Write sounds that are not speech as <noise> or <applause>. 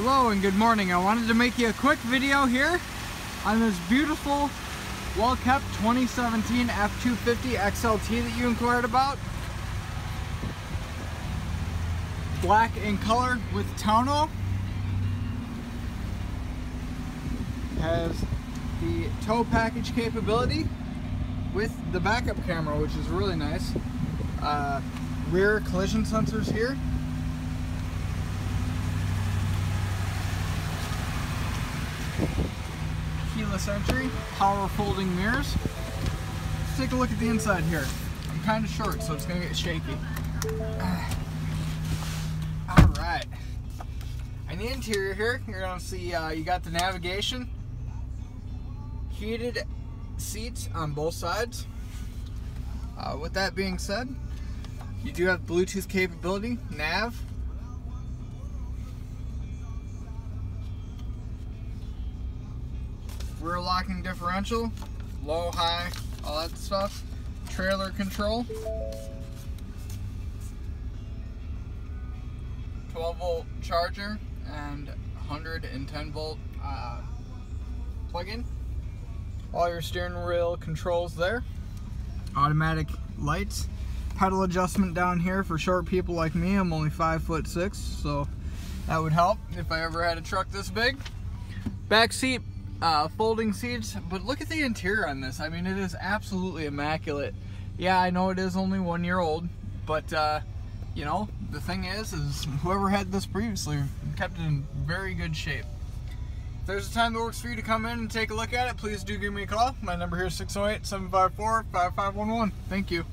Hello and good morning. I wanted to make you a quick video here on this beautiful, well-kept 2017 F-250 XLT that you inquired about. Black in color with tonneau. Has the tow package capability with the backup camera, which is really nice. Uh, rear collision sensors here. Keyless entry, power folding mirrors. Let's take a look at the inside here. I'm kind of short, so it's gonna get shaky. <sighs> All right. In the interior here, you're gonna see uh, you got the navigation, heated seats on both sides. Uh, with that being said, you do have Bluetooth capability, nav, rear locking differential, low, high, all that stuff, trailer control, 12 volt charger, and 110 volt uh, plug-in. All your steering wheel controls there, automatic lights, pedal adjustment down here for short people like me. I'm only five foot six, so that would help if I ever had a truck this big. Back seat uh, folding seats, but look at the interior on this. I mean, it is absolutely immaculate. Yeah, I know it is only one year old, but uh, you know, the thing is, is whoever had this previously kept it in very good shape. If there's a time that works for you to come in and take a look at it, please do give me a call. My number here is 608-754-5511. Thank you.